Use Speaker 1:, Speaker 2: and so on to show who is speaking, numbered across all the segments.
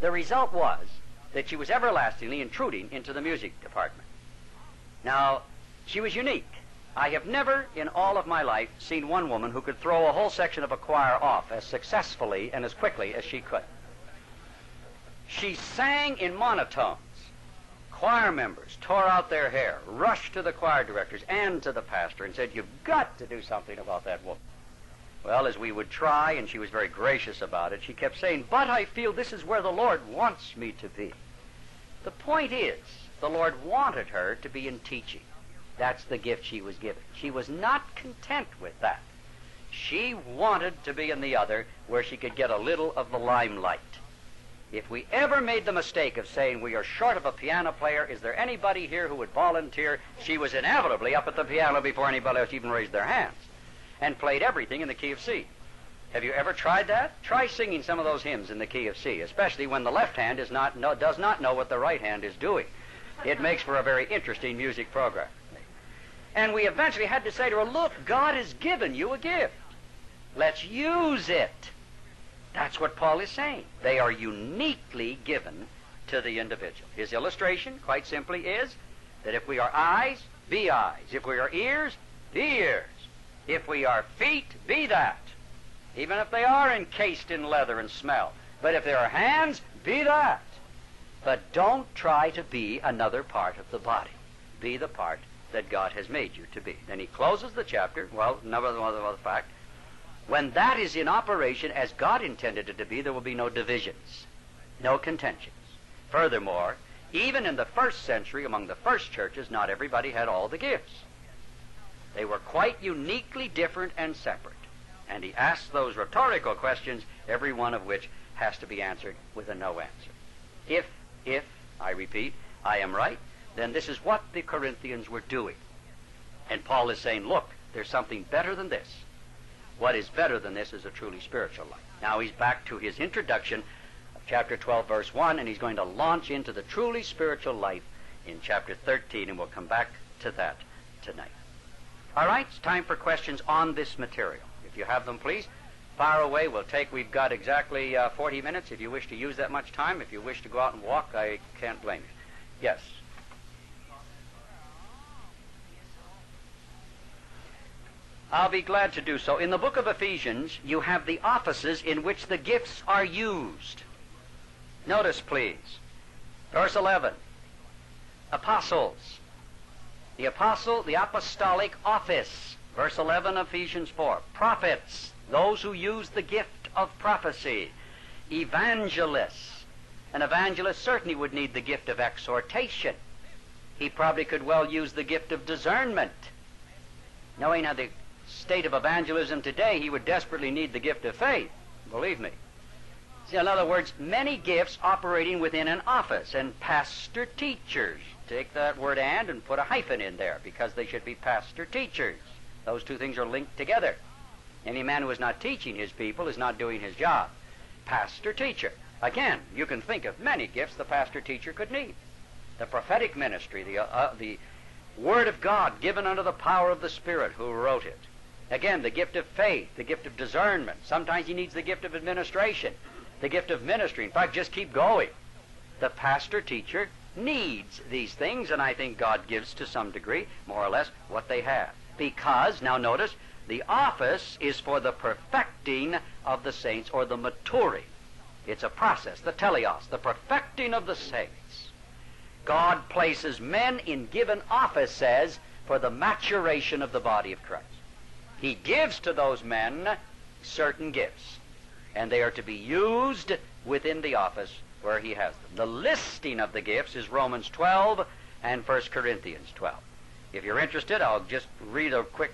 Speaker 1: The result was that she was everlastingly intruding into the music department. Now, she was unique. I have never in all of my life seen one woman who could throw a whole section of a choir off as successfully and as quickly as she could. She sang in monotones. Choir members tore out their hair, rushed to the choir directors and to the pastor and said, You've got to do something about that woman. Well, as we would try, and she was very gracious about it, she kept saying, But I feel this is where the Lord wants me to be. The point is, the Lord wanted her to be in teaching. That's the gift she was given. She was not content with that. She wanted to be in the other where she could get a little of the limelight. If we ever made the mistake of saying we are short of a piano player, is there anybody here who would volunteer? She was inevitably up at the piano before anybody else even raised their hands and played everything in the key of C. Have you ever tried that? Try singing some of those hymns in the key of C, especially when the left hand is not, no, does not know what the right hand is doing. It makes for a very interesting music program. And we eventually had to say to her, look, God has given you a gift. Let's use it. That's what Paul is saying. They are uniquely given to the individual. His illustration, quite simply, is that if we are eyes, be eyes. If we are ears, be ears. If we are feet, be that. Even if they are encased in leather and smell. But if they are hands, be that. But don't try to be another part of the body. Be the part that God has made you to be. Then he closes the chapter. Well, another other fact. When that is in operation as God intended it to be, there will be no divisions, no contentions. Furthermore, even in the first century, among the first churches, not everybody had all the gifts. They were quite uniquely different and separate. And he asks those rhetorical questions, every one of which has to be answered with a no answer. If, if, I repeat, I am right, then this is what the Corinthians were doing. And Paul is saying, look, there's something better than this. What is better than this is a truly spiritual life. Now he's back to his introduction of chapter 12, verse 1, and he's going to launch into the truly spiritual life in chapter 13, and we'll come back to that tonight. All right, it's time for questions on this material. If you have them, please, fire away. We'll take, we've got exactly uh, 40 minutes if you wish to use that much time. If you wish to go out and walk, I can't blame you. Yes. I'll be glad to do so. In the book of Ephesians, you have the offices in which the gifts are used. Notice, please, verse 11 Apostles, the apostle, the apostolic office. Verse 11, Ephesians 4. Prophets, those who use the gift of prophecy. Evangelists. An evangelist certainly would need the gift of exhortation. He probably could well use the gift of discernment. Knowing how the state of evangelism today, he would desperately need the gift of faith. Believe me. In other words, many gifts operating within an office, and pastor teachers, Take that word and and put a hyphen in there because they should be pastor teachers. Those two things are linked together. Any man who is not teaching his people is not doing his job. Pastor teacher. Again, you can think of many gifts the pastor teacher could need. The prophetic ministry, the, uh, uh, the Word of God given under the power of the Spirit who wrote it. Again, the gift of faith, the gift of discernment. Sometimes he needs the gift of administration, the gift of ministry. In fact, just keep going. The pastor teacher needs these things, and I think God gives to some degree, more or less, what they have. Because, now notice, the office is for the perfecting of the saints, or the maturing. It's a process, the teleos, the perfecting of the saints. God places men in given offices for the maturation of the body of Christ. He gives to those men certain gifts, and they are to be used within the office where he has them. The listing of the gifts is Romans 12 and 1 Corinthians 12. If you're interested, I'll just read a quick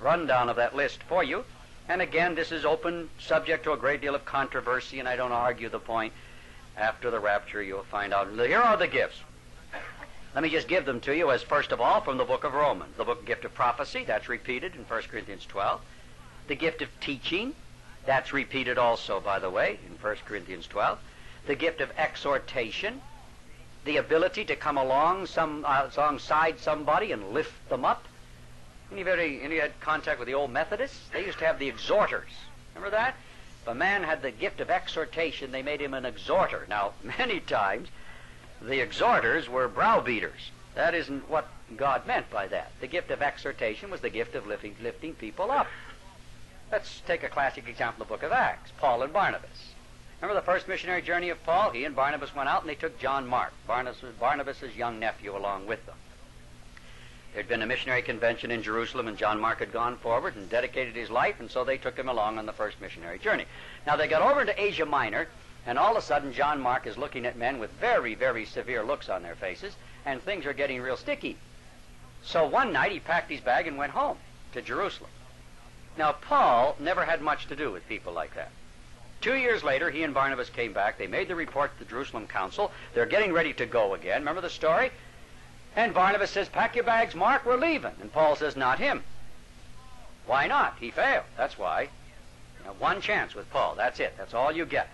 Speaker 1: rundown of that list for you. And again, this is open, subject to a great deal of controversy, and I don't argue the point. After the rapture, you'll find out. Here are the gifts. Let me just give them to you as first of all from the book of Romans. The book gift of prophecy, that's repeated in 1 Corinthians 12. The gift of teaching, that's repeated also, by the way, in 1 Corinthians 12 the gift of exhortation, the ability to come along some uh, alongside somebody and lift them up. Any very any had contact with the old Methodists? They used to have the exhorters. Remember that? If a man had the gift of exhortation, they made him an exhorter. Now, many times, the exhorters were browbeaters. That isn't what God meant by that. The gift of exhortation was the gift of lifting, lifting people up. Let's take a classic example, of the book of Acts, Paul and Barnabas. Remember the first missionary journey of Paul? He and Barnabas went out and they took John Mark, Barnabas, Barnabas' young nephew, along with them. There'd been a missionary convention in Jerusalem, and John Mark had gone forward and dedicated his life, and so they took him along on the first missionary journey. Now, they got over into Asia Minor, and all of a sudden, John Mark is looking at men with very, very severe looks on their faces, and things are getting real sticky. So one night, he packed his bag and went home to Jerusalem. Now, Paul never had much to do with people like that. Two years later, he and Barnabas came back. They made the report to the Jerusalem Council. They're getting ready to go again. Remember the story? And Barnabas says, Pack your bags, Mark, we're leaving. And Paul says, Not him. Why not? He failed. That's why. Know, one chance with Paul. That's it. That's all you get.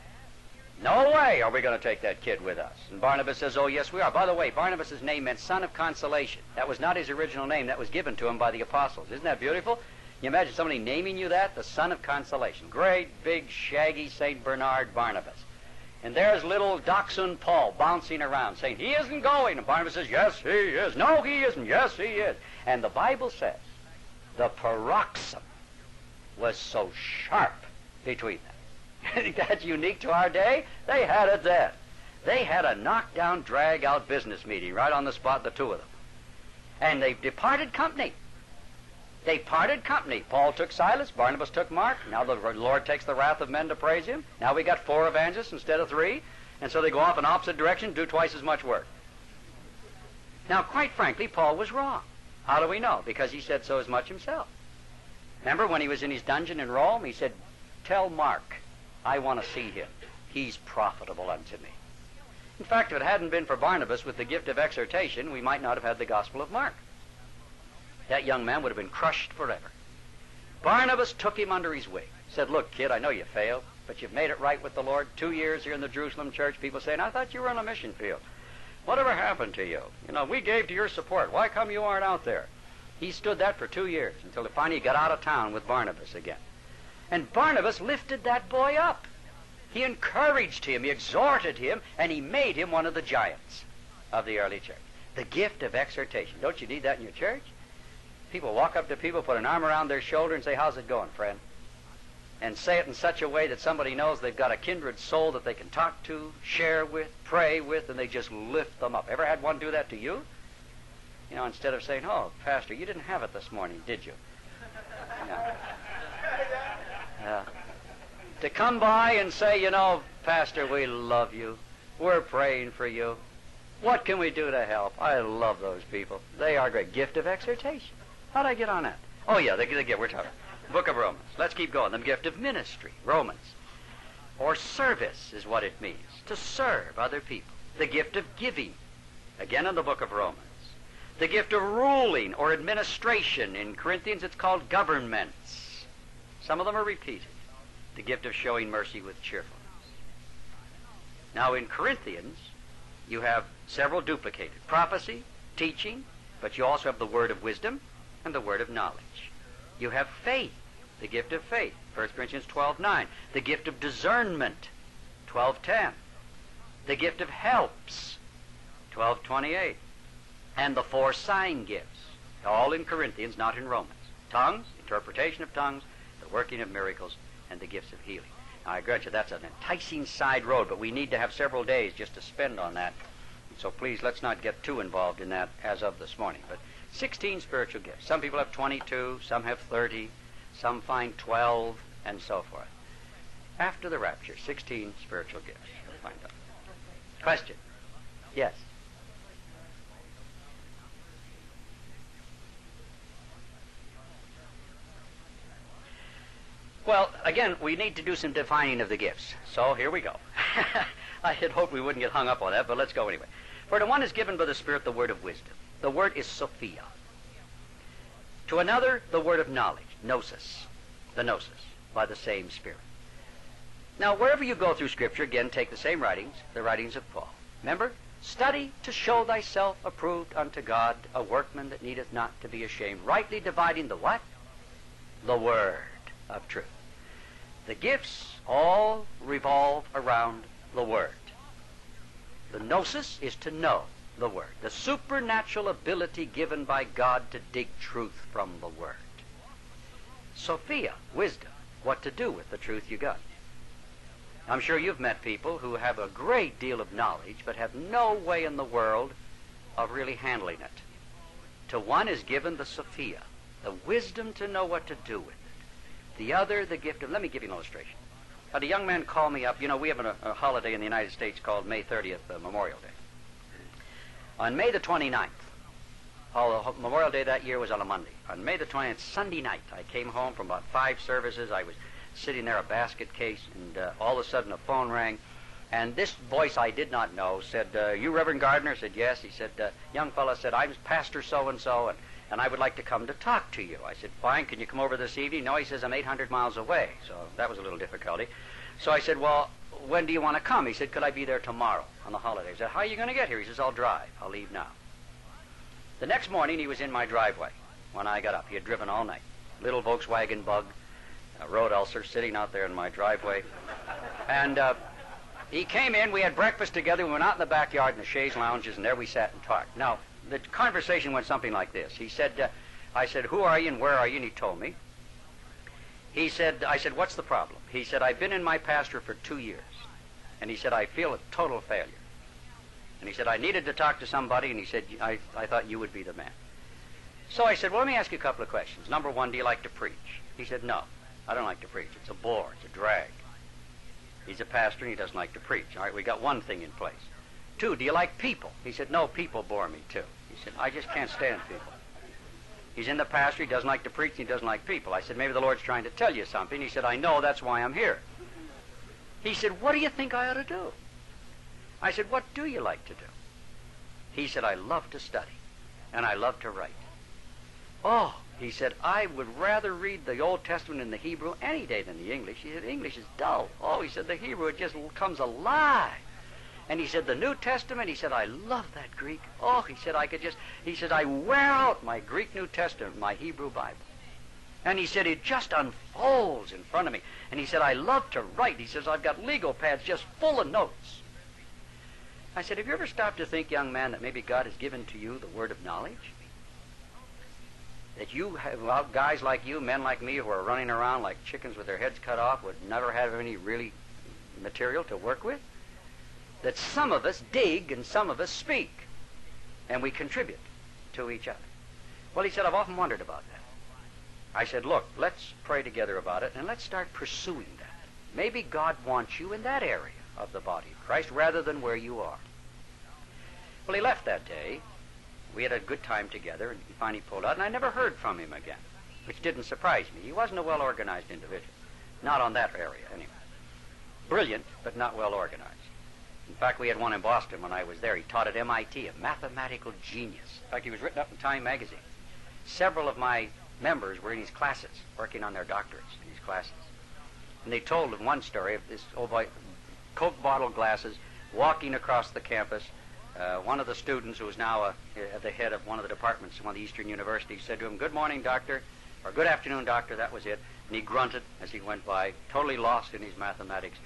Speaker 1: No way are we going to take that kid with us. And Barnabas says, Oh, yes, we are. By the way, Barnabas' name meant son of consolation. That was not his original name. That was given to him by the apostles. Isn't that beautiful? You imagine somebody naming you that? The son of consolation. Great, big, shaggy St. Bernard Barnabas. And there's little Dachshund Paul bouncing around saying, He isn't going. And Barnabas says, Yes, he is. No, he isn't. Yes, he is. And the Bible says the paroxysm was so sharp between them. I think that's unique to our day. They had it then. They had a knockdown, drag out business meeting right on the spot, the two of them. And they departed company. They parted company. Paul took Silas, Barnabas took Mark. Now the Lord takes the wrath of men to praise him. Now we got four evangelists instead of three. And so they go off in opposite direction, do twice as much work. Now, quite frankly, Paul was wrong. How do we know? Because he said so as much himself. Remember when he was in his dungeon in Rome? He said, Tell Mark, I want to see him. He's profitable unto me. In fact, if it hadn't been for Barnabas with the gift of exhortation, we might not have had the Gospel of Mark that young man would have been crushed forever. Barnabas took him under his wing. Said, Look, kid, I know you failed, but you've made it right with the Lord. Two years here in the Jerusalem church, people saying, I thought you were on a mission field. Whatever happened to you? You know, we gave to your support. Why come you aren't out there? He stood that for two years until he finally got out of town with Barnabas again. And Barnabas lifted that boy up. He encouraged him, he exhorted him, and he made him one of the giants of the early church. The gift of exhortation. Don't you need that in your church? People walk up to people, put an arm around their shoulder, and say, How's it going, friend? And say it in such a way that somebody knows they've got a kindred soul that they can talk to, share with, pray with, and they just lift them up. Ever had one do that to you? You know, instead of saying, Oh, Pastor, you didn't have it this morning, did you? Yeah. Uh, to come by and say, You know, Pastor, we love you. We're praying for you. What can we do to help? I love those people. They are a great gift of exhortation. How'd I get on that? Oh, yeah, the, the gift. We're talking. Book of Romans. Let's keep going. The gift of ministry. Romans. Or service is what it means. To serve other people. The gift of giving. Again in the book of Romans. The gift of ruling or administration. In Corinthians, it's called governments. Some of them are repeated. The gift of showing mercy with cheerfulness. Now, in Corinthians, you have several duplicated prophecy, teaching, but you also have the word of wisdom, and the word of knowledge. You have faith, the gift of faith, 1 Corinthians 12:9. The gift of discernment, 12:10. The gift of helps, 12:28. And the four sign gifts, all in Corinthians, not in Romans. Tongues, interpretation of tongues, the working of miracles, and the gifts of healing. Now, I grant you that's an enticing side road, but we need to have several days just to spend on that. So please, let's not get too involved in that as of this morning. But 16 spiritual gifts. Some people have 22, some have 30, some find 12, and so forth. After the rapture, 16 spiritual gifts. You'll find out. Question? Yes. Well, again, we need to do some defining of the gifts. So here we go. I had hoped we wouldn't get hung up on that, but let's go anyway. For to one is given by the Spirit the word of wisdom. The word is Sophia. To another, the word of knowledge, gnosis, the gnosis, by the same Spirit. Now, wherever you go through Scripture, again, take the same writings, the writings of Paul. Remember, study to show thyself approved unto God, a workman that needeth not to be ashamed, rightly dividing the what? The word of truth. The gifts all revolve around the Word. The gnosis is to know the Word, the supernatural ability given by God to dig truth from the Word. Sophia, wisdom, what to do with the truth you got. I'm sure you've met people who have a great deal of knowledge but have no way in the world of really handling it. To one is given the Sophia, the wisdom to know what to do with it. The other, the gift of. Let me give you an illustration. Had a young man call me up. You know, we have a, a holiday in the United States called May 30th, uh, Memorial Day. On May the 29th, oh, Memorial Day that year was on a Monday. On May the 20th, Sunday night, I came home from about five services. I was sitting there, a basket case, and uh, all of a sudden a phone rang. And this voice I did not know said, uh, You Reverend Gardiner? I said, Yes. He said, uh, Young fellow said, I'm Pastor so and so, and and I would like to come to talk to you. I said, Fine, can you come over this evening? No, he says, I'm 800 miles away. So that was a little difficulty. So I said, Well, when do you want to come? He said, Could I be there tomorrow on the holiday? I said, How are you going to get here? He says, I'll drive. I'll leave now. The next morning, he was in my driveway when I got up. He had driven all night. Little Volkswagen bug, road ulcer, sitting out there in my driveway. And uh, he came in, we had breakfast together, we went out in the backyard in the chaise lounges, and there we sat and talked. Now, the conversation went something like this. He said, uh, I said, who are you and where are you? And he told me. He said, I said, what's the problem? He said, I've been in my pastor for two years. And he said, I feel a total failure. And he said, I needed to talk to somebody, and he said, I, I thought you would be the man. So I said, well, let me ask you a couple of questions. Number one, do you like to preach? He said, no, I don't like to preach. It's a bore. It's a drag. He's a pastor, and he doesn't like to preach. All right, we got one thing in place. Two, do you like people? He said, no, people bore me, too. He said, I just can't stand people. He's in the pastor, he doesn't like to preach, he doesn't like people. I said, maybe the Lord's trying to tell you something. He said, I know, that's why I'm here. He said, what do you think I ought to do? I said, what do you like to do? He said, I love to study, and I love to write. Oh, he said, I would rather read the Old Testament in the Hebrew any day than the English. He said, English is dull. Oh, he said, the Hebrew, it just comes alive. And he said, the New Testament, he said, I love that Greek. Oh, he said, I could just, he said, I wear out my Greek New Testament, my Hebrew Bible. And he said, it just unfolds in front of me. And he said, I love to write. He says, I've got legal pads just full of notes. I said, have you ever stopped to think, young man, that maybe God has given to you the word of knowledge? That you have, well, guys like you, men like me who are running around like chickens with their heads cut off would never have any really material to work with? That some of us dig and some of us speak, and we contribute to each other. Well, he said, I've often wondered about that. I said, look, let's pray together about it, and let's start pursuing that. Maybe God wants you in that area of the body of Christ rather than where you are. Well, he left that day. We had a good time together, and finally pulled out, and I never heard from him again, which didn't surprise me. He wasn't a well-organized individual. Not on that area, anyway. Brilliant, but not well organized. In fact, we had one in Boston when I was there. He taught at MIT, a mathematical genius. In fact, he was written up in Time magazine. Several of my members were in his classes, working on their doctorates in his classes. And they told of one story of this old boy, Coke bottle glasses, walking across the campus. Uh, one of the students, who was now uh, at the head of one of the departments in one of the Eastern universities, said to him, Good morning, doctor, or good afternoon, doctor, that was it. And he grunted as he went by, totally lost in his mathematics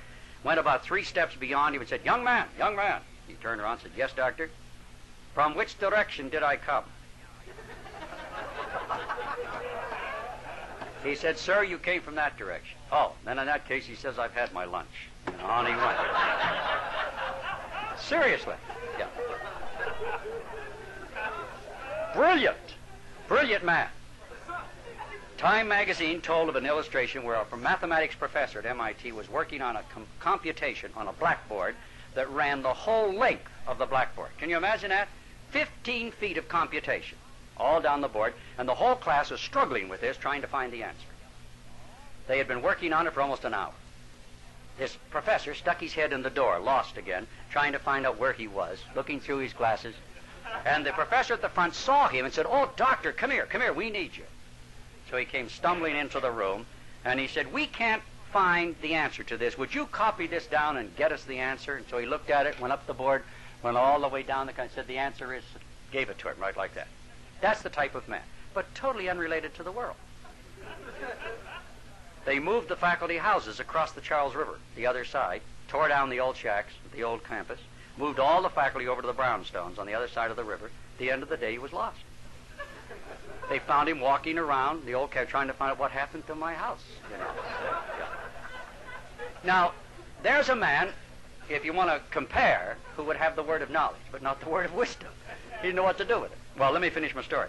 Speaker 1: went about three steps beyond him and said, Young man, young man. He turned around and said, Yes, doctor. From which direction did I come? he said, Sir, you came from that direction. Oh, then in that case, he says, I've had my lunch. And on he went. Seriously. Yeah. Brilliant. Brilliant man. Time magazine told of an illustration where a mathematics professor at MIT was working on a com- computation on a blackboard that ran the whole length of the blackboard. Can you imagine that? 15 feet of computation all down the board, and the whole class was struggling with this, trying to find the answer. They had been working on it for almost an hour. This professor stuck his head in the door, lost again, trying to find out where he was, looking through his glasses. And the professor at the front saw him and said, Oh, doctor, come here, come here, we need you. So he came stumbling into the room, and he said, We can't find the answer to this. Would you copy this down and get us the answer? And so he looked at it, went up the board, went all the way down the and said, The answer is, gave it to him right like that. That's the type of man, but totally unrelated to the world. They moved the faculty houses across the Charles River, the other side, tore down the old shacks, the old campus, moved all the faculty over to the brownstones on the other side of the river. At the end of the day, he was lost. They found him walking around the old camp trying to find out what happened to my house. You know. Now, there's a man, if you want to compare, who would have the word of knowledge, but not the word of wisdom. He didn't know what to do with it. Well, let me finish my story.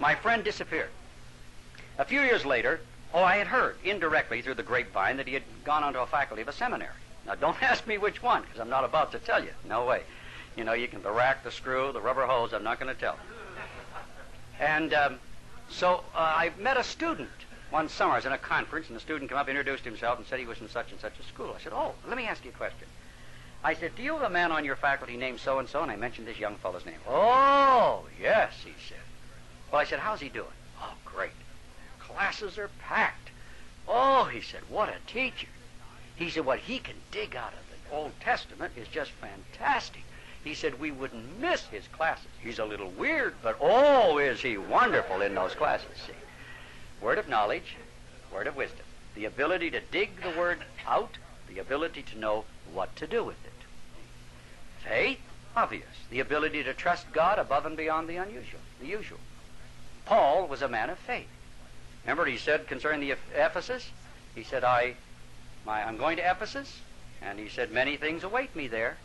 Speaker 1: My friend disappeared. A few years later, oh, I had heard indirectly through the grapevine that he had gone onto a faculty of a seminary. Now, don't ask me which one, because I'm not about to tell you. No way. You know, you can the rack, the screw, the rubber hose. I'm not going to tell. And um, so uh, I met a student one summer. I was in a conference, and the student came up, introduced himself, and said he was in such and such a school. I said, "Oh, let me ask you a question." I said, "Do you have a man on your faculty named so and so?" And I mentioned this young fellow's name. "Oh, yes," he said. Well, I said, "How's he doing?" "Oh, great. Classes are packed." "Oh," he said, "what a teacher." He said, "What he can dig out of the Old Testament is just fantastic." He said we wouldn't miss his classes. He's a little weird, but oh, is he wonderful in those classes, see. Word of knowledge, word of wisdom. The ability to dig the word out, the ability to know what to do with it. Faith, obvious. The ability to trust God above and beyond the unusual, the usual. Paul was a man of faith. Remember he said concerning the Ephesus? He said, I, my, I'm going to Ephesus, and he said, many things await me there.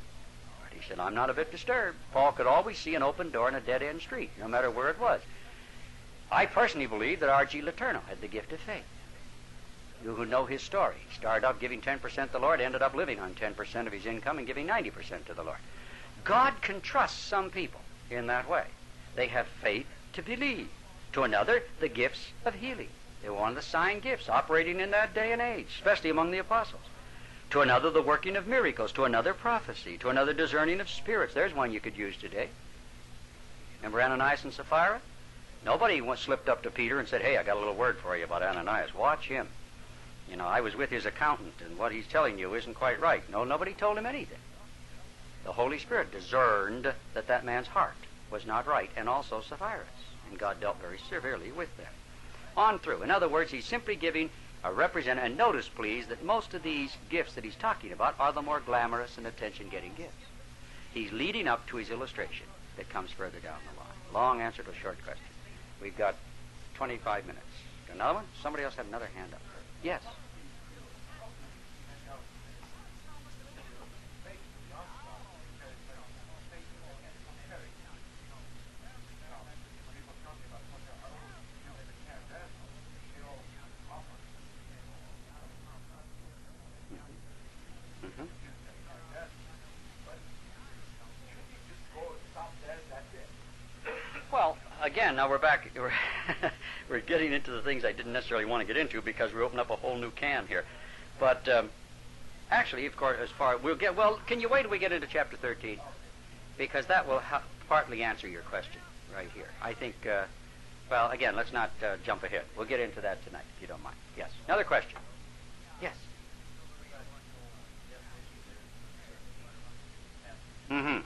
Speaker 1: Said, I'm not a bit disturbed. Paul could always see an open door in a dead-end street, no matter where it was. I personally believe that R.G. LeTourneau had the gift of faith. You who know his story. He started off giving 10% to the Lord, ended up living on 10% of his income and giving 90% to the Lord. God can trust some people in that way. They have faith to believe. To another, the gifts of healing. They were one of the sign gifts operating in that day and age, especially among the apostles. To another, the working of miracles. To another, prophecy. To another, discerning of spirits. There's one you could use today. Remember Ananias and Sapphira? Nobody slipped up to Peter and said, Hey, I got a little word for you about Ananias. Watch him. You know, I was with his accountant, and what he's telling you isn't quite right. No, nobody told him anything. The Holy Spirit discerned that that man's heart was not right, and also Sapphira's. And God dealt very severely with them. On through. In other words, he's simply giving a represent. And notice, please, that most of these gifts that he's talking about are the more glamorous and attention-getting gifts. He's leading up to his illustration that comes further down the line. Long answer to a short question. We've got 25 minutes. Another one? Somebody else had another hand up. Yes. again, now we're back. We're, we're getting into the things I didn't necessarily want to get into because we opened up a whole new can here. But um, actually, of course, as far we'll get. Well, can you wait till we get into chapter 13? Because that will ha- partly answer your question right here. I think. Uh, well, again, let's not uh, jump ahead. We'll get into that tonight, if you don't mind. Yes. Another question. Yes. Mm-hmm.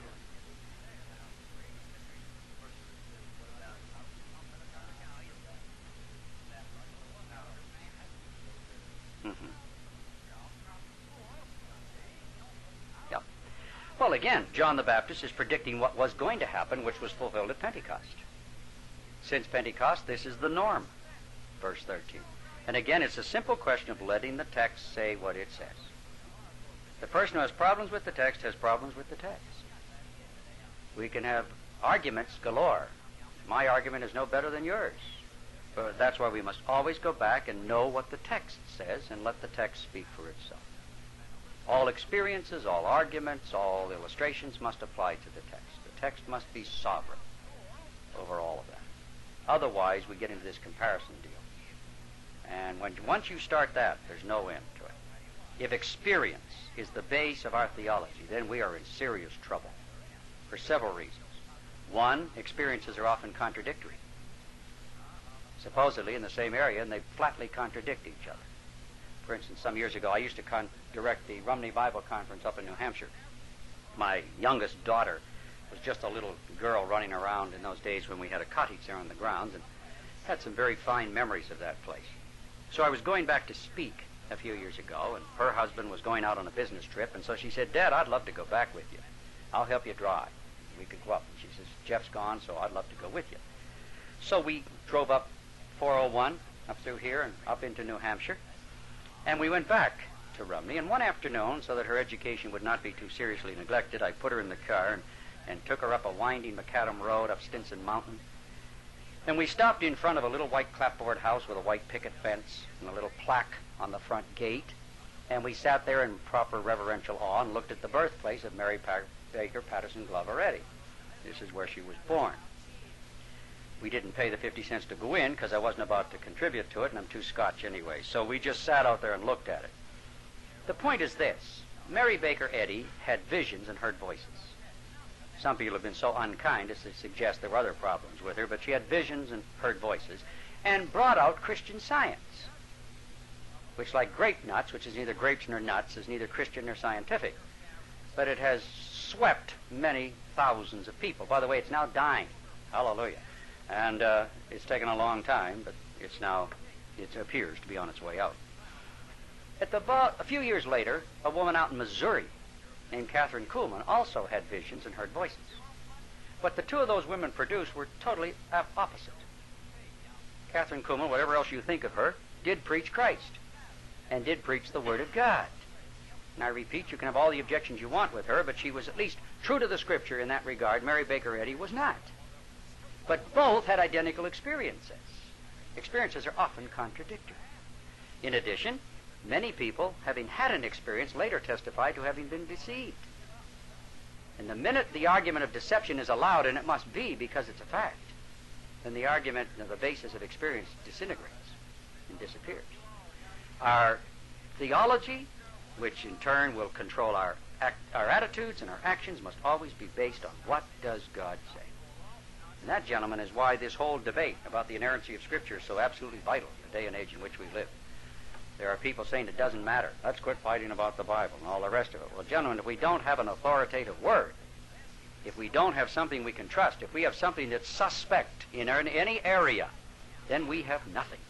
Speaker 1: Well, again, John the Baptist is predicting what was going to happen, which was fulfilled at Pentecost. Since Pentecost, this is the norm. Verse 13. And again, it's a simple question of letting the text say what it says. The person who has problems with the text has problems with the text. We can have arguments galore. My argument is no better than yours. But that's why we must always go back and know what the text says and let the text speak for itself. All experiences, all arguments, all illustrations must apply to the text. The text must be sovereign over all of that. Otherwise, we get into this comparison deal. And when, once you start that, there's no end to it. If experience is the base of our theology, then we are in serious trouble for several reasons. One, experiences are often contradictory. Supposedly in the same area, and they flatly contradict each other. For instance, some years ago, I used to con- direct the Rumney Bible Conference up in New Hampshire. My youngest daughter was just a little girl running around in those days when we had a cottage there on the grounds and had some very fine memories of that place. So I was going back to speak a few years ago, and her husband was going out on a business trip, and so she said, Dad, I'd love to go back with you. I'll help you drive. We could go up. And she says, Jeff's gone, so I'd love to go with you. So we drove up 401 up through here and up into New Hampshire, and we went back to Rumney. And one afternoon, so that her education would not be too seriously neglected, I put her in the car and, and took her up a winding macadam road up Stinson Mountain. And we stopped in front of a little white clapboard house with a white picket fence and a little plaque on the front gate. And we sat there in proper reverential awe and looked at the birthplace of Mary pa- Baker Patterson Glover Eddy. This is where she was born. We didn't pay the 50 cents to go in because I wasn't about to contribute to it, and I'm too scotch anyway. So we just sat out there and looked at it. The point is this Mary Baker Eddy had visions and heard voices. Some people have been so unkind as to suggest there were other problems with her, but she had visions and heard voices and brought out Christian science, which, like grape nuts, which is neither grapes nor nuts, is neither Christian nor scientific. But it has swept many thousands of people. By the way, it's now dying. Hallelujah. And uh, it's taken a long time, but it's now, it appears to be on its way out. At the, about a few years later, a woman out in Missouri named Kathryn Kuhlman also had visions and heard voices. But the two of those women produced were totally opposite. Kathryn Kuhlman, whatever else you think of her, did preach Christ and did preach the Word of God. And I repeat, you can have all the objections you want with her, but she was at least true to the Scripture in that regard. Mary Baker Eddy was not. But both had identical experiences. Experiences are often contradictory. In addition, many people, having had an experience, later testify to having been deceived. And the minute the argument of deception is allowed, and it must be because it's a fact, then the argument, of the basis of experience disintegrates and disappears. Our theology, which in turn will control our, act, our attitudes and our actions, must always be based on what does God say. And that, gentlemen, is why this whole debate about the inerrancy of Scripture is so absolutely vital in the day and age in which we live. There are people saying it doesn't matter. Let's quit fighting about the Bible and all the rest of it. Well, gentlemen, if we don't have an authoritative word, if we don't have something we can trust, if we have something that's suspect in any area, then we have nothing.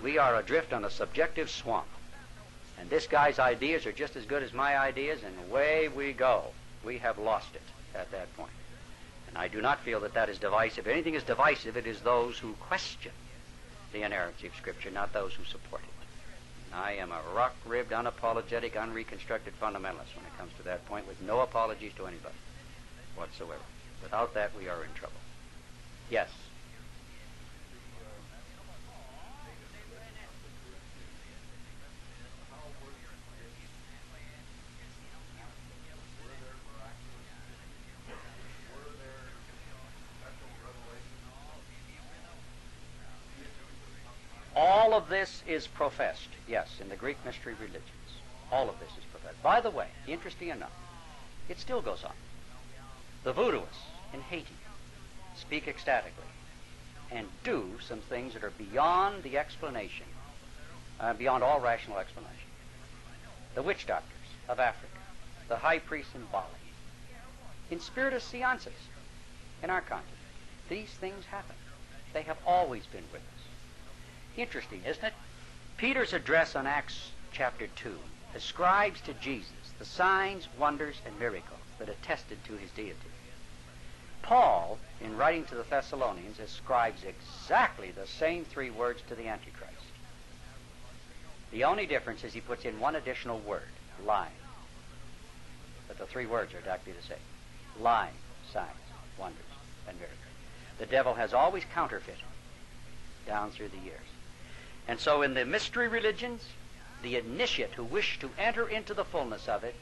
Speaker 1: We are adrift on a subjective swamp. And this guy's ideas are just as good as my ideas, and away we go. We have lost it at that point. I do not feel that that is divisive. If anything is divisive, it is those who question the inerrancy of Scripture, not those who support it. I am a rock-ribbed, unapologetic, unreconstructed fundamentalist when it comes to that point, with no apologies to anybody whatsoever. Without that, we are in trouble. Yes. All of this is professed, yes, in the Greek mystery religions. All of this is professed. By the way, interesting enough, it still goes on. The voodooists in Haiti speak ecstatically and do some things that are beyond the explanation, uh, beyond all rational explanation. The witch doctors of Africa, the high priests in Bali, in spiritist seances in our continent. These things happen. They have always been with us. Interesting, isn't it? Peter's address on Acts chapter 2 ascribes to Jesus the signs, wonders, and miracles that attested to his deity. Paul, in writing to the Thessalonians, ascribes exactly the same three words to the Antichrist. The only difference is he puts in one additional word, lying. But the three words are exactly the same. Lying, signs, wonders, and miracles. The devil has always counterfeited down through the years. And so in the mystery religions, the initiate who wished to enter into the fullness of it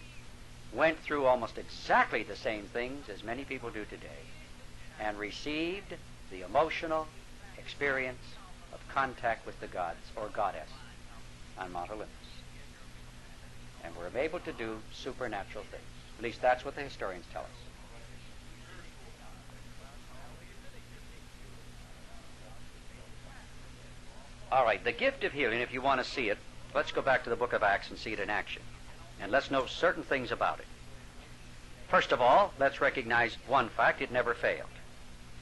Speaker 1: went through almost exactly the same things as many people do today and received the emotional experience of contact with the gods or goddess on Mount Olympus. And were able to do supernatural things. At least that's what the historians tell us. All right, the gift of healing, if you want to see it, let's go back to the book of Acts and see it in action. And let's know certain things about it. First of all, let's recognize one fact it never failed.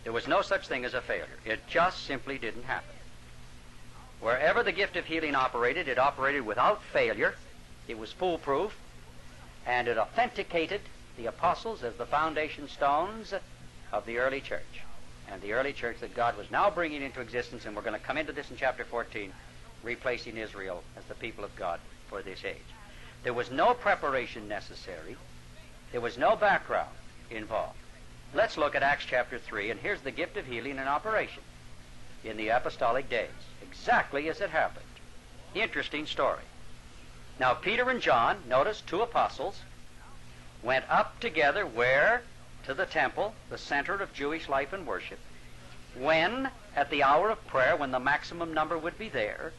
Speaker 1: There was no such thing as a failure. It just simply didn't happen. Wherever the gift of healing operated, it operated without failure. It was foolproof. And it authenticated the apostles as the foundation stones of the early church. And the early church that God was now bringing into existence, and we're going to come into this in chapter 14, replacing Israel as the people of God for this age. There was no preparation necessary. There was no background involved. Let's look at Acts chapter 3, and here's the gift of healing in operation in the apostolic days, exactly as it happened. Interesting story. Now, Peter and John, notice two apostles, went up together where? To the temple, the center of Jewish life and worship. When, at the hour of prayer, when the maximum number would be there,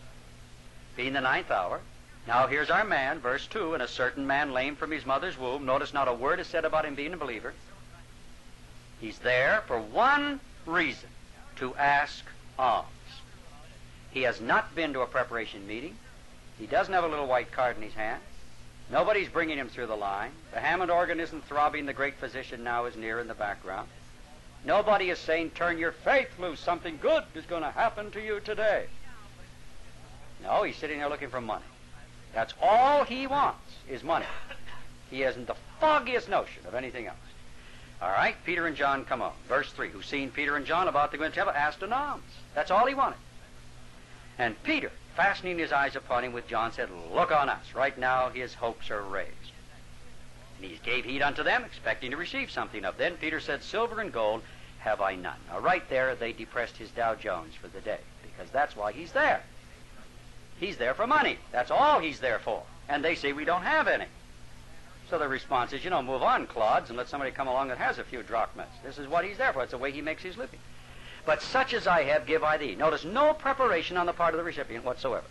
Speaker 1: being the ninth hour, now here's our man, verse 2, and a certain man lame from his mother's womb. Notice not a word is said about him being a believer. He's there for one reason to ask alms. He has not been to a preparation meeting. He doesn't have a little white card in his hand. Nobody's bringing him through the line. The Hammond organ isn't throbbing. The great physician now is near in the background. Nobody is saying, Turn your faith loose. Something good is going to happen to you today. No, he's sitting there looking for money. That's all he wants is money. He hasn't the foggiest notion of anything else. All right, Peter and John come on. Verse 3 Who seen Peter and John about to go temple asked an alms. That's all he wanted. And Peter, fastening his eyes upon him with John, said, Look on us. Right now his hopes are raised. And he gave heed unto them, expecting to receive something of. Then Peter said, Silver and gold have I none. Now, right there, they depressed his Dow Jones for the day, because that's why he's there. He's there for money. That's all he's there for. And they say we don't have any. So the response is, you know, move on, clods, and let somebody come along that has a few drachmas. This is what he's there for. It's the way he makes his living. But such as I have, give I thee. Notice no preparation on the part of the recipient whatsoever.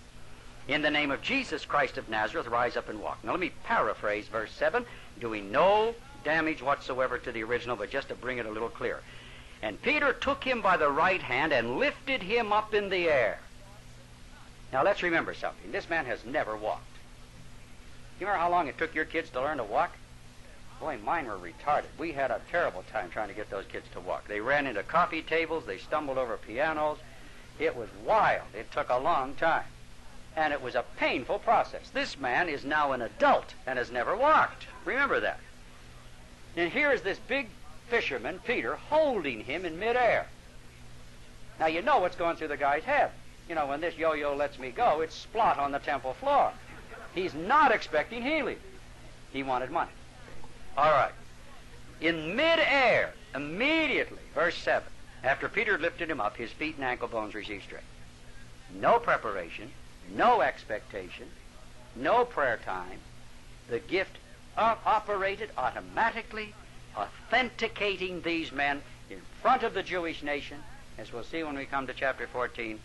Speaker 1: In the name of Jesus Christ of Nazareth, rise up and walk. Now let me paraphrase verse 7, doing no damage whatsoever to the original, but just to bring it a little clearer. And Peter took him by the right hand and lifted him up in the air. Now let's remember something. This man has never walked. You remember how long it took your kids to learn to walk? Boy, mine were retarded. We had a terrible time trying to get those kids to walk. They ran into coffee tables, they stumbled over pianos. It was wild. It took a long time. And it was a painful process. This man is now an adult and has never walked. Remember that. And here is this big fisherman, Peter, holding him in midair. Now you know what's going through the guy's head you know, when this yo-yo lets me go, it's splot on the temple floor. He's not expecting healing. He wanted money. All right. In midair, immediately, verse 7, after Peter lifted him up, his feet and ankle bones received strength. No preparation, no expectation, no prayer time. The gift operated automatically, authenticating these men in front of the Jewish nation, as we'll see when we come to chapter 14,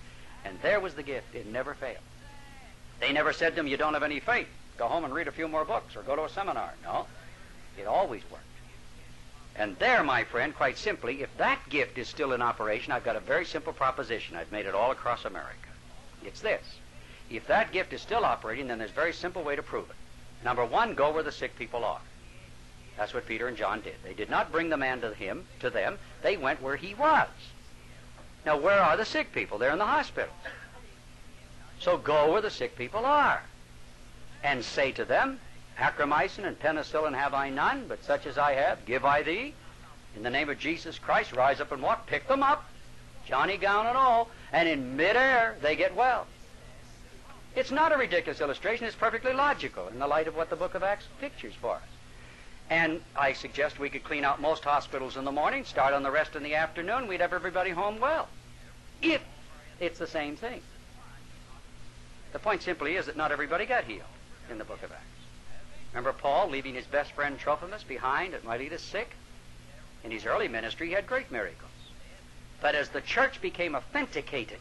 Speaker 1: and there was the gift. It never failed. They never said to him, You don't have any faith. Go home and read a few more books or go to a seminar. No. It always worked. And there, my friend, quite simply, if that gift is still in operation, I've got a very simple proposition. I've made it all across America. It's this. If that gift is still operating, then there's a very simple way to prove it. Number one, go where the sick people are. That's what Peter and John did. They did not bring the man to him, to them. They went where he was. Now, where are the sick people? They're in the hospitals. So go where the sick people are and say to them, Achromycin and penicillin have I none, but such as I have, give I thee. In the name of Jesus Christ, rise up and walk. Pick them up, Johnny gown and all, and in midair they get well. It's not a ridiculous illustration. It's perfectly logical in the light of what the book of Acts pictures for us. And I suggest we could clean out most hospitals in the morning, start on the rest in the afternoon. We'd have everybody home well if it's the same thing. The point simply is that not everybody got healed in the book of Acts. Remember Paul leaving his best friend Trophimus behind at Miletus sick? In his early ministry, he had great miracles. But as the church became authenticated,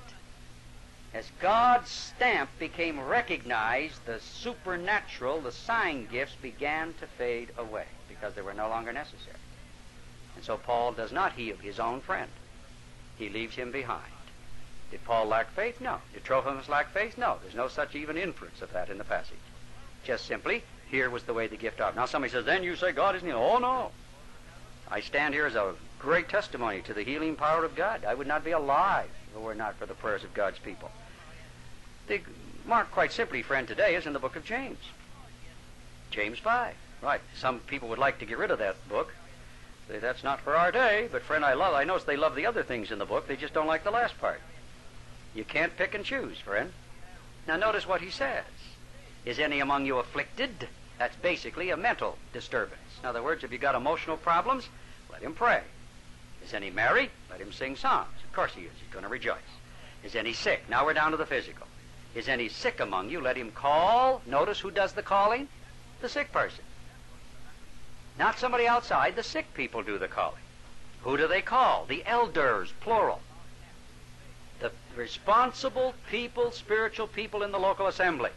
Speaker 1: as God's stamp became recognized, the supernatural, the sign gifts began to fade away because they were no longer necessary. And so Paul does not heal his own friend. He leaves him behind. Did Paul lack faith? No. Did Trophimus lack faith? No. There's no such even inference of that in the passage. Just simply, here was the way the gift of. Now somebody says, then you say God isn't healing. Oh, no. I stand here as a great testimony to the healing power of God. I would not be alive if it were not for the prayers of God's people. The mark, quite simply, friend, today is in the book of James. James 5. Right. Some people would like to get rid of that book. That's not for our day, but friend, I love. I notice they love the other things in the book. They just don't like the last part. You can't pick and choose, friend. Now notice what he says. Is any among you afflicted? That's basically a mental disturbance. In other words, if you've got emotional problems, let him pray. Is any merry? Let him sing songs. Of course he is. He's going to rejoice. Is any sick? Now we're down to the physical. Is any sick among you? Let him call. Notice who does the calling? The sick person. Not somebody outside. The sick people do the calling. Who do they call? The elders, plural. The responsible people, spiritual people in the local assembly.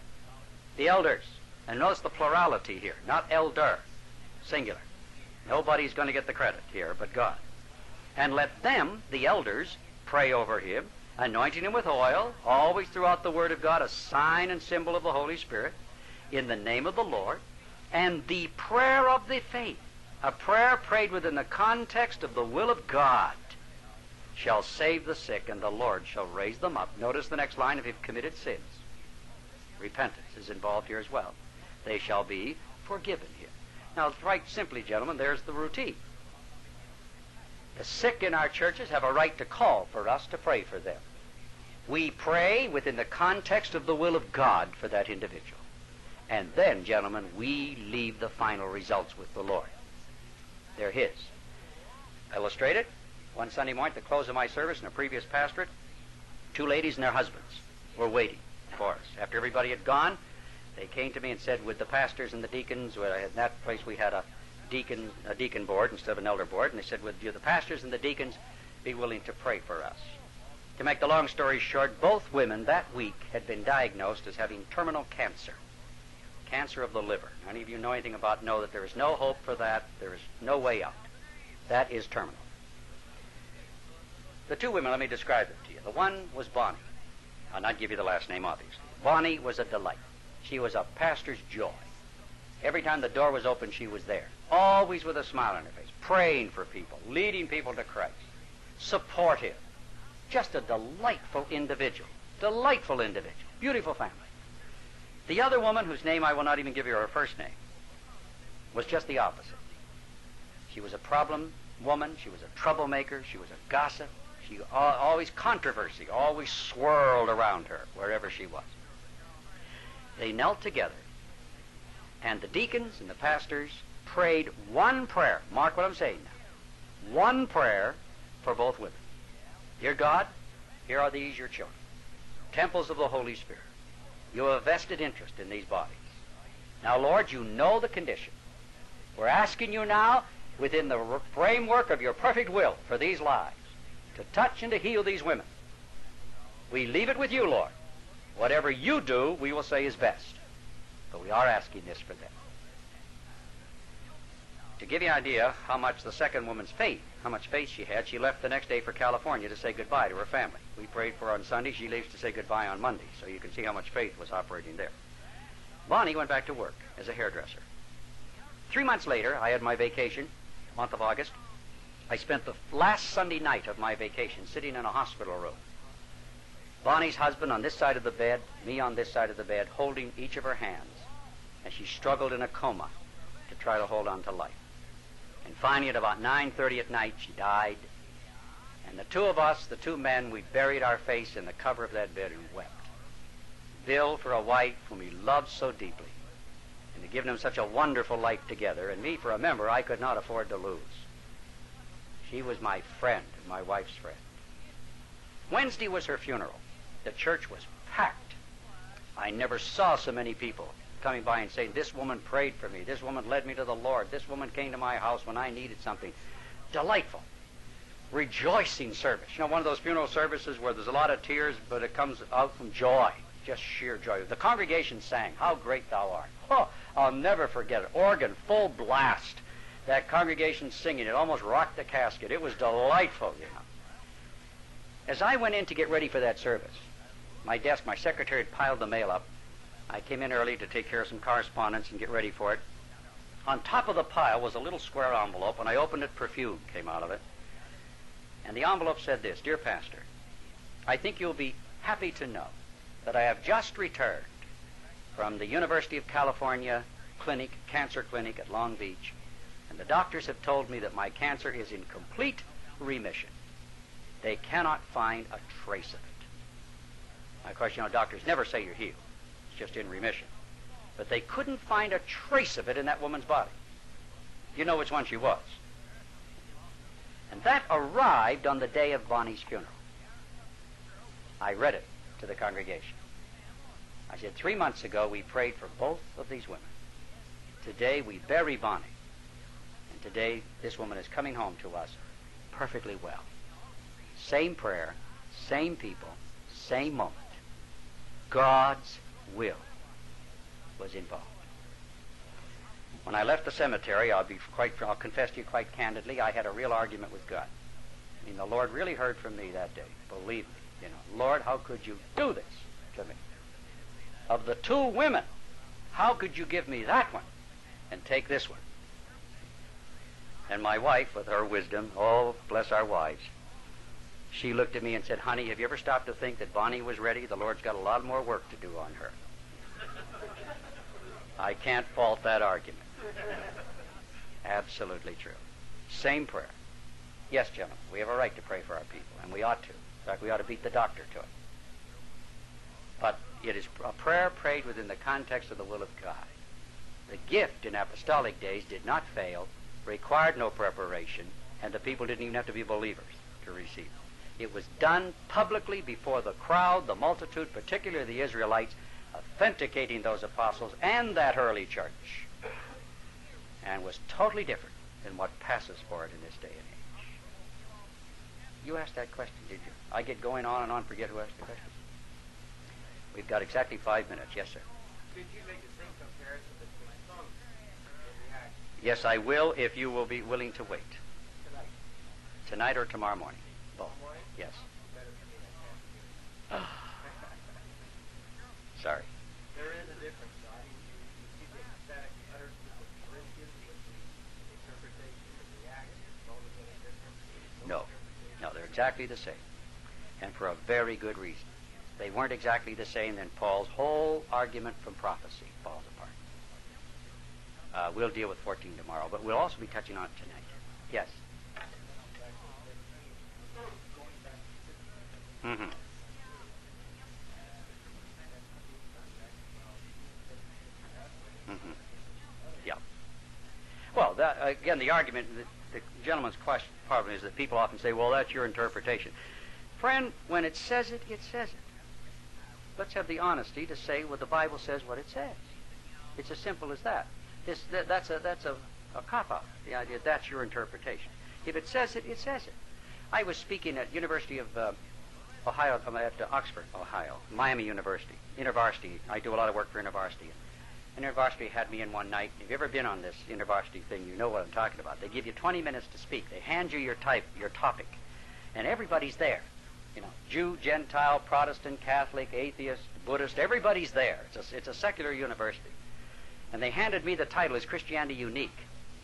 Speaker 1: The elders. And notice the plurality here, not elder, singular. Nobody's going to get the credit here but God. And let them, the elders, pray over him, anointing him with oil, always throughout the Word of God, a sign and symbol of the Holy Spirit, in the name of the Lord, and the prayer of the faith, a prayer prayed within the context of the will of God, shall save the sick, and the Lord shall raise them up. Notice the next line if you've committed sins. Repentance is involved here as well. They shall be forgiven here. Now, right simply, gentlemen, there's the routine. The sick in our churches have a right to call for us to pray for them. We pray within the context of the will of God for that individual. And then, gentlemen, we leave the final results with the Lord. They're His. Illustrated, one Sunday morning at the close of my service in a previous pastorate, two ladies and their husbands were waiting for us. After everybody had gone, they came to me and said, with the pastors and the deacons, in that place we had a deacon, a deacon board instead of an elder board, and they said, would you, the pastors and the deacons, be willing to pray for us? To make the long story short, both women that week had been diagnosed as having terminal cancer cancer of the liver. Any of you know anything about know that there is no hope for that. There is no way out. That is terminal. The two women, let me describe them to you. The one was Bonnie. I'll not give you the last name, obviously. Bonnie was a delight. She was a pastor's joy. Every time the door was open, she was there. Always with a smile on her face, praying for people, leading people to Christ, supportive. Just a delightful individual. Delightful individual. Beautiful family. The other woman, whose name I will not even give you her first name, was just the opposite. She was a problem woman. She was a troublemaker. She was a gossip. She always controversy, always swirled around her wherever she was. They knelt together, and the deacons and the pastors prayed one prayer. Mark what I'm saying now. One prayer for both women. Dear God, here are these your children, temples of the Holy Spirit. You have a vested interest in these bodies. Now, Lord, you know the condition. We're asking you now, within the framework of your perfect will for these lives, to touch and to heal these women. We leave it with you, Lord. Whatever you do, we will say is best. But we are asking this for them. To give you an idea how much the second woman's faith, how much faith she had, she left the next day for California to say goodbye to her family. We prayed for her on Sunday. She leaves to say goodbye on Monday. So you can see how much faith was operating there. Bonnie went back to work as a hairdresser. Three months later, I had my vacation, month of August. I spent the last Sunday night of my vacation sitting in a hospital room. Bonnie's husband on this side of the bed, me on this side of the bed, holding each of her hands as she struggled in a coma to try to hold on to life. And finally, at about 9.30 at night, she died. And the two of us, the two men, we buried our face in the cover of that bed and wept. Bill for a wife whom he loved so deeply, and to give him such a wonderful life together, and me for a member I could not afford to lose. She was my friend, my wife's friend. Wednesday was her funeral. The church was packed. I never saw so many people coming by and saying, This woman prayed for me. This woman led me to the Lord. This woman came to my house when I needed something. Delightful. Rejoicing service. You know, one of those funeral services where there's a lot of tears, but it comes out from joy. Just sheer joy. The congregation sang, How great thou art. Oh, I'll never forget it. Organ, full blast. That congregation singing, it almost rocked the casket. It was delightful, you know. As I went in to get ready for that service, my desk, my secretary had piled the mail up. I came in early to take care of some correspondence and get ready for it. On top of the pile was a little square envelope, and I opened it, perfume came out of it. And the envelope said this Dear Pastor, I think you'll be happy to know that I have just returned from the University of California clinic, cancer clinic at Long Beach, and the doctors have told me that my cancer is in complete remission. They cannot find a trace of it. Of course, you know, doctors never say you're healed. It's just in remission. But they couldn't find a trace of it in that woman's body. You know which one she was. And that arrived on the day of Bonnie's funeral. I read it to the congregation. I said, three months ago we prayed for both of these women. Today we bury Bonnie. And today this woman is coming home to us perfectly well. Same prayer, same people, same moment. God's will was involved. When I left the cemetery, I'll be quite, I'll confess to you quite candidly, I had a real argument with God. I mean, the Lord really heard from me that day. Believe me, you know, Lord, how could you do this to me? Of the two women, how could you give me that one and take this one? And my wife, with her wisdom, oh, bless our wives, she looked at me and said, Honey, have you ever stopped to think that Bonnie was ready? The Lord's got a lot more work to do on her. I can't fault that argument. Absolutely true. Same prayer. Yes, gentlemen, we have a right to pray for our people, and we ought to. In fact, we ought to beat the doctor to it. But it is a prayer prayed within the context of the will of God. The gift in apostolic days did not fail, required no preparation, and the people didn't even have to be believers to receive it. It was done publicly before the crowd, the multitude, particularly the Israelites, authenticating those apostles and that early church, and was totally different than what passes for it in this day and age. You asked that question, did you? I get going on and on, forget who asked the question. We've got exactly five minutes. Yes, sir.
Speaker 2: Could you make the same comparison between tongues and reaction
Speaker 1: Yes, I will if you will be willing to wait.
Speaker 2: tonight?
Speaker 1: Tonight or tomorrow morning. Yes.
Speaker 2: Better for me than that.
Speaker 1: Sorry.
Speaker 2: There is a difference, though. I mean, you, you see the ecstatic utterances of Corinthians the interpretation and reaction. It's always any different.
Speaker 1: No. No, they're exactly the same. And for a very good reason. They weren't exactly the same, then Paul's whole argument from prophecy falls apart. Uh, we'll deal with 14 tomorrow, but we'll also be touching on it tonight. Yes? Mm-hmm. Mm-hmm. Yeah. Well, that, again, the argument, the, the gentleman's question, problem is that people often say, well, that's your interpretation. Friend, when it says it, it says it. Let's have the honesty to say what the Bible says what it says. It's as simple as that. This, that that's a, that's a, a cop-out, the idea that's your interpretation. If it says it, it says it. I was speaking at University of uh, Ohio, um, at Oxford, Ohio, Miami University, InterVarsity. I do a lot of work for InterVarsity. InterVarsity had me in one night. If you've ever been on this InterVarsity thing, you know what I'm talking about. They give you 20 minutes to speak. They hand you your type, your topic, and everybody's there. You know, Jew, Gentile, Protestant, Catholic, atheist, Buddhist, everybody's there. It's a, it's a secular university. And they handed me the title, Is Christianity Unique?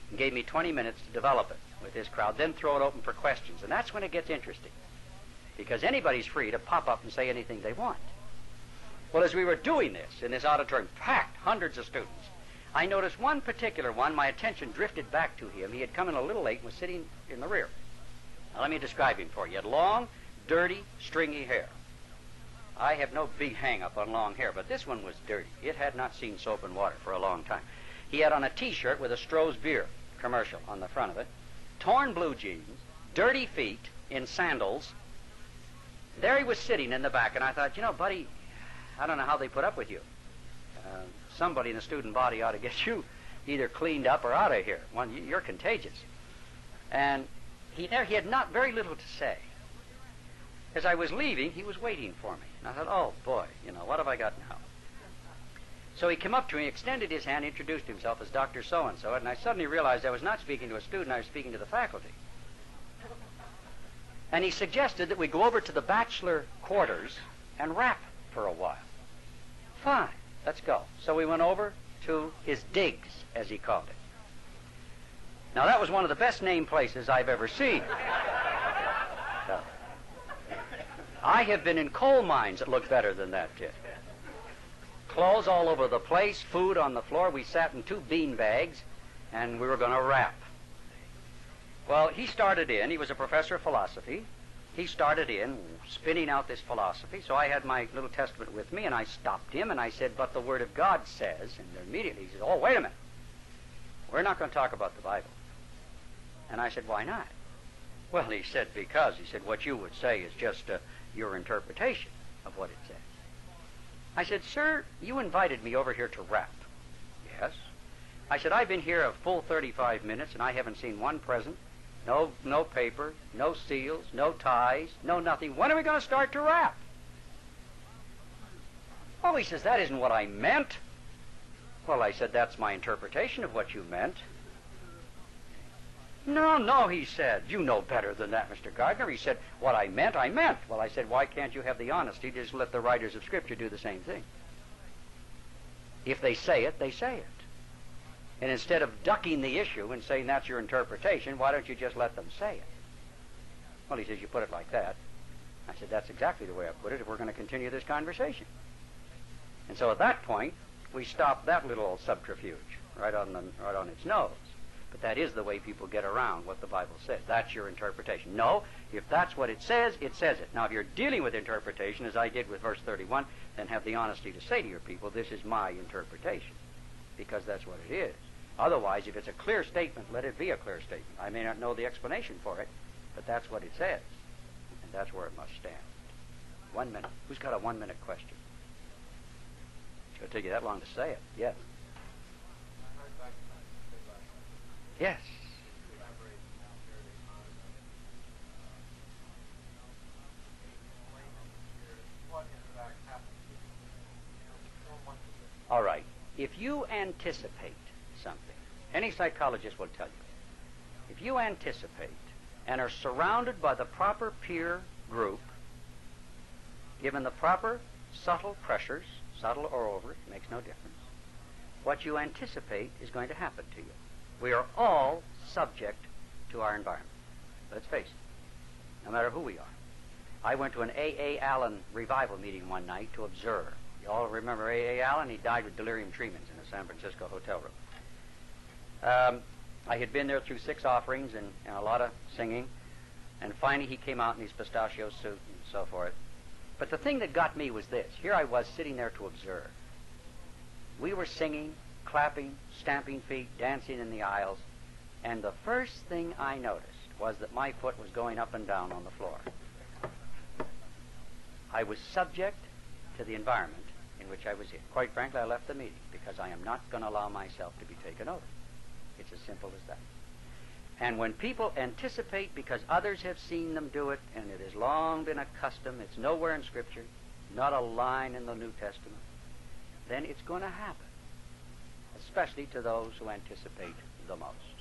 Speaker 1: And gave me 20 minutes to develop it with this crowd, then throw it open for questions. And that's when it gets interesting. Because anybody's free to pop up and say anything they want. Well, as we were doing this in this auditorium, packed, hundreds of students, I noticed one particular one, my attention drifted back to him. He had come in a little late and was sitting in the rear. Now, let me describe him for you. He had long, dirty, stringy hair. I have no big hang up on long hair, but this one was dirty. It had not seen soap and water for a long time. He had on a t shirt with a Stroh's beer commercial on the front of it, torn blue jeans, dirty feet in sandals. There he was sitting in the back, and I thought, you know, buddy, I don't know how they put up with you. Uh, somebody in the student body ought to get you either cleaned up or out of here. One, you- you're contagious. And he there he had not very little to say. As I was leaving, he was waiting for me. And I thought, oh boy, you know, what have I got now? So he came up to me, extended his hand, introduced himself as Dr. So and so, and I suddenly realized I was not speaking to a student, I was speaking to the faculty. And he suggested that we go over to the bachelor quarters and rap for a while. Fine, let's go. So we went over to his digs, as he called it. Now, that was one of the best named places I've ever seen. So, I have been in coal mines that looked better than that did. clothes all over the place, food on the floor. We sat in two bean bags, and we were going to rap. Well, he started in. He was a professor of philosophy. He started in spinning out this philosophy. So I had my little testament with me, and I stopped him, and I said, "But the Word of God says," and immediately he said, "Oh, wait a minute. We're not going to talk about the Bible." And I said, "Why not?" Well, he said, "Because," he said, "what you would say is just uh, your interpretation of what it says." I said, Sir, you invited me over here to rap. Yes. I said, I've been here a full 35 minutes and I haven't seen one present. No, no paper, no seals, no ties, no nothing. When are we going to start to wrap? Oh, he says, that isn't what I meant. Well, I said, that's my interpretation of what you meant. No, no, he said. You know better than that, Mr. Gardiner. He said, What I meant, I meant. Well, I said, Why can't you have the honesty to just let the writers of Scripture do the same thing? If they say it, they say it. And instead of ducking the issue and saying that's your interpretation, why don't you just let them say it? Well, he says, You put it like that. I said, That's exactly the way I put it if we're going to continue this conversation. And so at that point, we stopped that little subterfuge right on, the, right on its nose. But that is the way people get around what the Bible says. That's your interpretation. No, if that's what it says, it says it. Now, if you're dealing with interpretation, as I did with verse 31, then have the honesty to say to your people, this is my interpretation, because that's what it is. Otherwise, if it's a clear statement, let it be a clear statement. I may not know the explanation for it, but that's what it says, and that's where it must stand. One minute. Who's got a one minute question? It's going to take you that long to say it. Yes. Yes. All right. If you anticipate something, any psychologist will tell you, if you anticipate and are surrounded by the proper peer group, given the proper subtle pressures, subtle or overt, makes no difference, what you anticipate is going to happen to you. We are all subject to our environment. Let's face it, no matter who we are. I went to an A.A. Allen revival meeting one night to observe. You all remember A.A. Allen? He died with delirium tremens in a San Francisco hotel room. Um, I had been there through six offerings and, and a lot of singing, and finally he came out in his pistachio suit and so forth. But the thing that got me was this. Here I was sitting there to observe. We were singing, clapping, stamping feet, dancing in the aisles, and the first thing I noticed was that my foot was going up and down on the floor. I was subject to the environment in which I was in. Quite frankly, I left the meeting because I am not going to allow myself to be taken over. It's as simple as that. And when people anticipate because others have seen them do it, and it has long been a custom, it's nowhere in Scripture, not a line in the New Testament, then it's going to happen especially to those who anticipate the most.